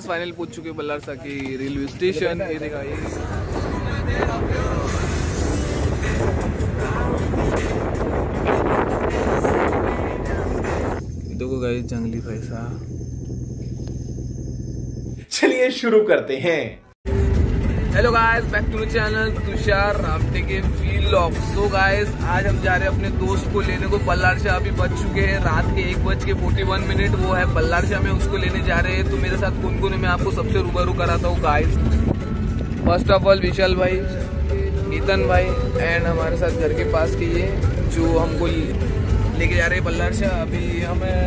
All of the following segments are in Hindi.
फाइनल पहुँच चुके बल्लारसा की रेलवे स्टेशन। ये देखा ये। देखो गाइस जंगली पैसा। चलिए शुरू करते हैं। Hello guys back to channel Tushar Ramte के ऑफ़ सो गाइस आज हम जा रहे हैं अपने दोस्त को लेने को। बल्लार शाह अभी बज चुके हैं, रात के एक बज के फोर्टी वन मिनट वो है बल्लार शाह में, उसको लेने जा रहे हैं। तो मेरे साथ कौन कौन मैं आपको सबसे रूबरू कराता हूँ guys first of all Vishal भाई, नीतन भाई एंड हमारे साथ घर के पास के ये, जो हमको लेके जा रहे हैं बल्लार शाह अभी हमें,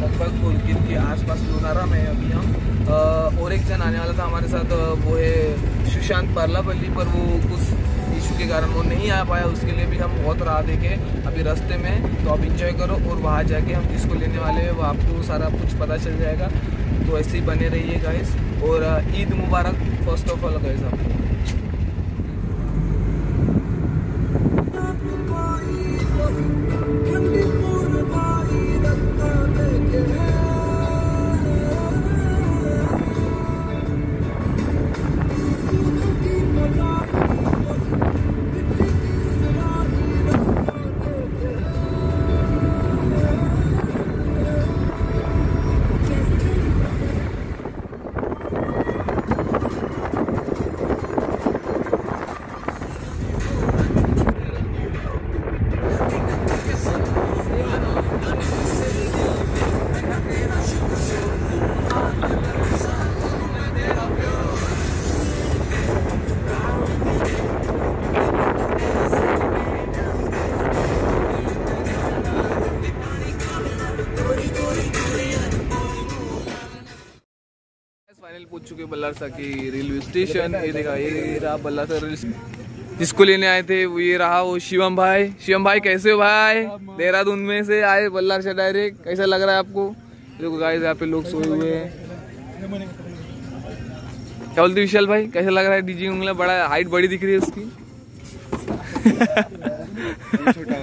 लगभग कोलकित के आसपास लोनारा में अभी हम। और एक जन आने वाला था हमारे साथ, वो है सुशांत परलापल्ली पर वो कुछ के कारण वो नहीं आ पाया, उसके लिए भी हम बहुत राह देखे अभी रास्ते में तो आप इंजॉय करो और वहाँ जाके हम जिसको लेने वाले हैं, वो आपको सारा कुछ पता चल जाएगा। तो ऐसे ही बने रहिए गाइस और ईद मुबारक फ़र्स्ट ऑफ़ ऑल गाइस आपको पहुँच चुके बल्लारसा की रेलवे स्टेशन, ये देखा, ये रहा बल्लारसा रेलवे जिसको लेने आए थे, वो ये रहा वो शिवम भाई। शिवम भाई कैसे हो भाई? देहरादून में से आए बल्लारसा डायरेक्ट कैसा लग रहा है आपको? देखो गाइस यहाँ पे लोग सोए हुए हैं। क्या बोलते विशाल भाई? कैसा लग रहा है? डीजी उंगला बड़ा हाइट बड़ी दिख रही है उसकी।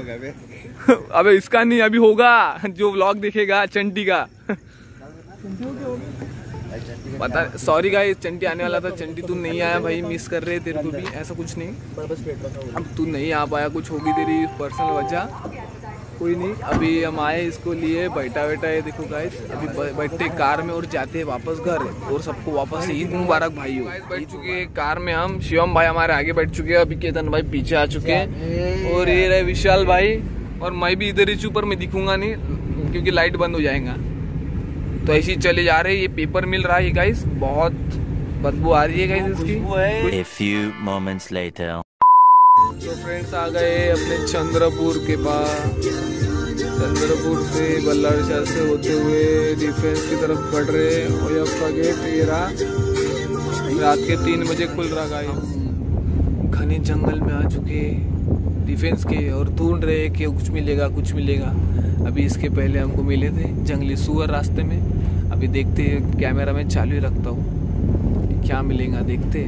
गया अबे इसका नहीं, अभी होगा, जो व्लॉग देखेगा, चंटी का। पता सॉरी गाइस चंटी आने वाला था चंटी तू नहीं आया भाई मिस कर रहे तेरे को भी ऐसा कुछ नहीं। अब तू नहीं आ पाया कुछ होगी तेरी पर्सनल वजह। कोई नहीं अभी हम आए इसको लिए बैठा बैठा है देखो गाइस अभी बैठते कार में और जाते हैं वापस घर और सबको वापस ईद मुबारक भाई हो। बैठ चुके हैं कार में हम शिवम भाई हमारे आगे बैठ चुके हैं अभी केतन भाई पीछे आ चुके हैं। और ये रहे विशाल भाई और मैं भी इधर ही छू पर मैं दिखूँगा नहीं क्योंकि लाइट बंद हो जाएगा। तो ऐसे ही चले जा रहे हैं ये पेपर मिल रहा है गाइस बहुत बदबू आ रही है गाइस इसकी। A few moments later. तो फ्रेंड्स आ गए अपने चंद्रपुर के पास। चंद्रपुर से बल्लार शाह से होते हुए डिफेंस की तरफ़ बढ़ रहे और अब का गेट ये रहा। रात के तीन बजे खुल रहा गाइस घने जंगल में आ चुके डिफेंस के और ढूंढ रहे कि कुछ मिलेगा कुछ मिलेगा। अभी इसके पहले हमको मिले थे जंगली सुअर रास्ते में। अभी देखते हैं कैमरा में चालू ही रखता हूँ। क्या मिलेगा देखते हैं।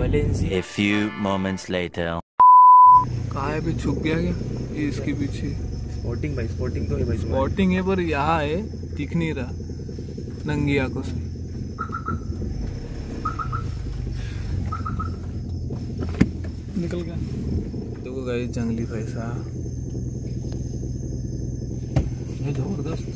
A few moments later. कहा है भी छुप गया क्या? ये इसके पीछे। स्पोर्टिंग भाई स्पोर्टिंग तो है भाई। स्पॉटिंग है पर यहाँ है दिख नहीं रहा। नंगी आँखों से। निकल गया। देखो गए जंगली पैसा। ये ज़बरदस्त।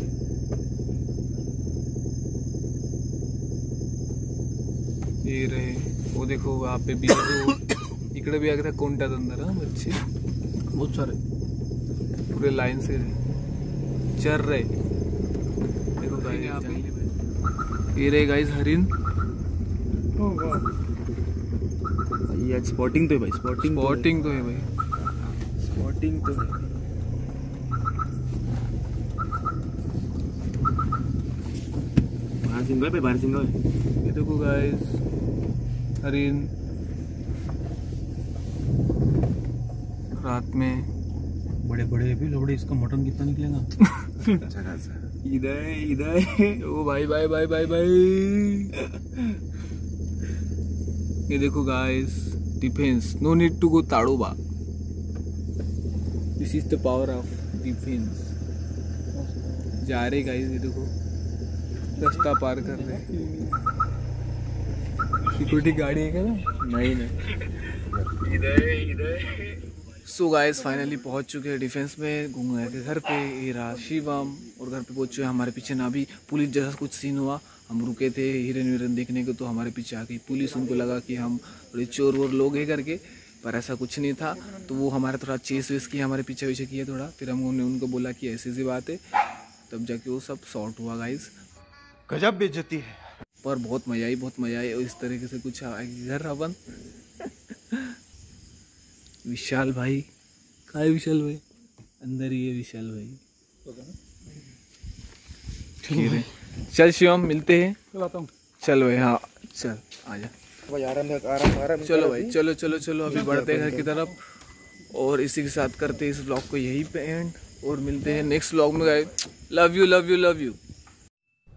ये रहे वो देखो वहाँ पे भी वो इकडे भी आ गया था कोंटा अंदर हाँ बच्चे। बहुत सारे। पूरे लाइन से चर रहे। देखो गाइस ये रहे गाइस हरिन। ये आज स्पोर्टिंग तो है भाई स्पोर्टिंग स्पॉटिंग तो है भाई। स्पोर्टिंग तो है। बाहर सिंह भाई बाहर सिंह ये देखो गाइस हरिन। रात में बड़े बड़े भी लोबड़े इसका मटन कितना निकलेगा? अच्छा खासा। इधर इधर ओ भाई भाई भाई भाई भाई। ये देखो guys defence no need to go Tadoba. This is the power of defence जा रहे गाइस ये देखो। रास्ता पार कर रहे सिक्योरिटी गाड़ी है क्या नहीं नहीं। सो गाइस फाइनली पहुँच चुके हैं डिफेंस में घूम गए थे घर पे ये रहा शिवम और घर पे पहुँचे हमारे पीछे। ना भी पुलिस जैसा कुछ सीन हुआ हम रुके थे हिरन विरन देखने को तो हमारे पीछे आ गई पुलिस उनको लगा कि हम थोड़े चोर वोर लोग हैं करके पर ऐसा कुछ नहीं था। तो वो हमारा थोड़ा चेस वेस किया हमारे पीछे पीछे किया थोड़ा। फिर हमने उनको बोला कि ऐसी ऐसी बात है। तब जाके वो सब सॉर्ट हुआ गाइस गजब बेइज्जती है। पर बहुत मज़ा आई बहुत मज़ा आई और इस तरीके से कुछ घर अपन। विशाल भाई काय विशाल भाई? अंदर ही है विशाल भाई। चल शिवम मिलते हैं। चल भाई हाँ चल आजा चलो भाई चलो चलो चलो अभी बढ़ते हैं घर की तरफ़। और इसी के साथ करते हैं इस ब्लॉग को यही पे एंड और मिलते हैं नेक्स्ट ब्लॉग में गए love you love you love you